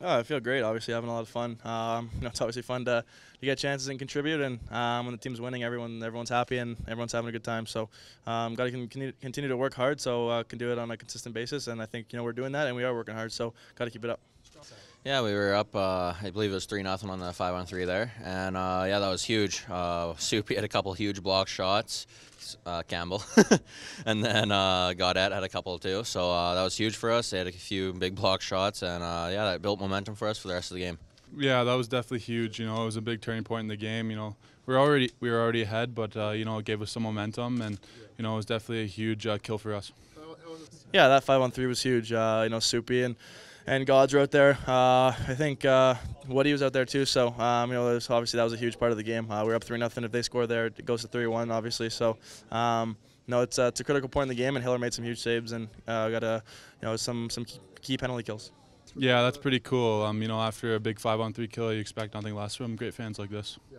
Oh, I feel great. Obviously, having a lot of fun. Um, you know, it's obviously fun to, to get chances and contribute. And um, when the team's winning, everyone everyone's happy and everyone's having a good time. So, um, got to continue, continue to work hard so uh, can do it on a consistent basis. And I think you know we're doing that, and we are working hard. So, got to keep it up. Yeah, we were up. Uh, I believe it was three nothing on the five on three there, and uh, yeah, that was huge. Uh, Soupy had a couple huge block shots. Uh, Campbell, and then uh, Gaudet had a couple too. So uh, that was huge for us. They had a few big block shots, and uh, yeah, that built momentum for us for the rest of the game. Yeah, that was definitely huge. You know, it was a big turning point in the game. You know, we were already we were already ahead, but uh, you know, it gave us some momentum, and you know, it was definitely a huge kill for us. Yeah, that five on three was huge. Uh, you know, Soupy and and Gods were out there. Uh, I think uh, Woody was out there too. So um, you know, was, obviously that was a huge part of the game. Uh, we are up three nothing. If they score there, it goes to three one, obviously. So. Um, no, it's, uh, it's a critical point in the game, and Hiller made some huge saves and uh, got a, you know, some some key penalty kills. Yeah, that's pretty cool. Um, you know, after a big five on three kill, you expect nothing less from great fans like this. Yeah,